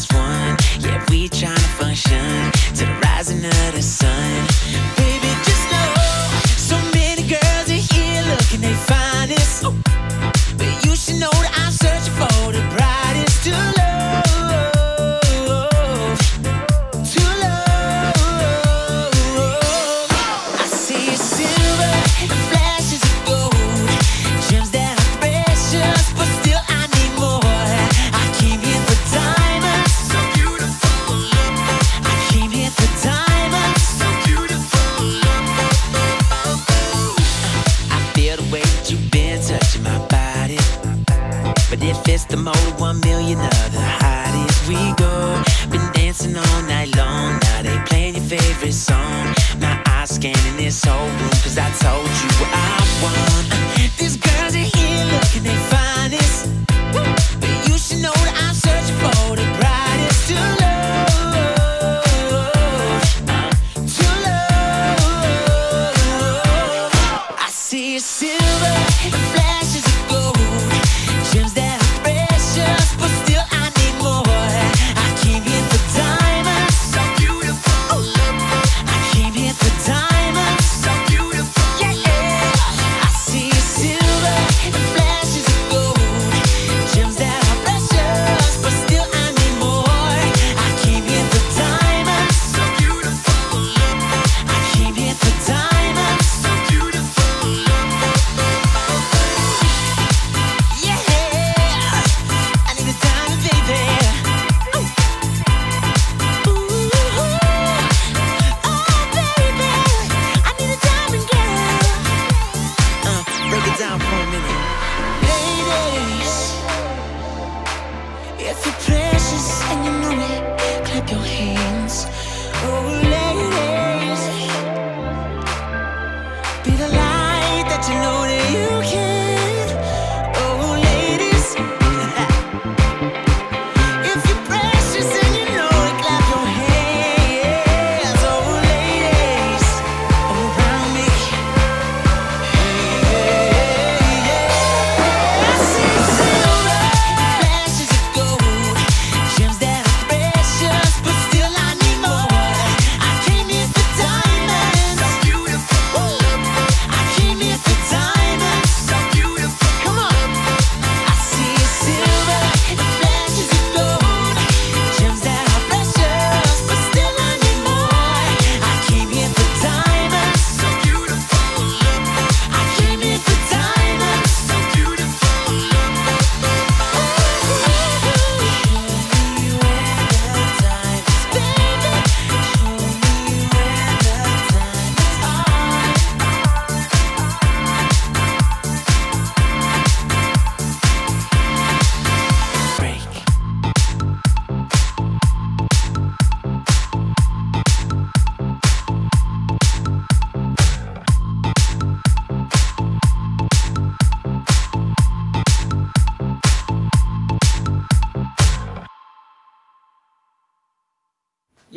as one. Yeah, we tryna function to the rising of the sun. fist, I'm one million other hottest. We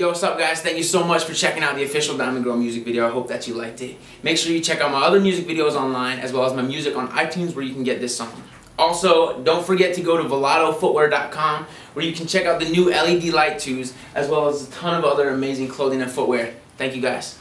Yo, what's up guys? Thank you so much for checking out the official Diamond Girl music video. I hope that you liked it. Make sure you check out my other music videos online as well as my music on iTunes where you can get this song. Also, don't forget to go to vladofootwear.com where you can check out the new LED light Twos, as well as a ton of other amazing clothing and footwear. Thank you guys.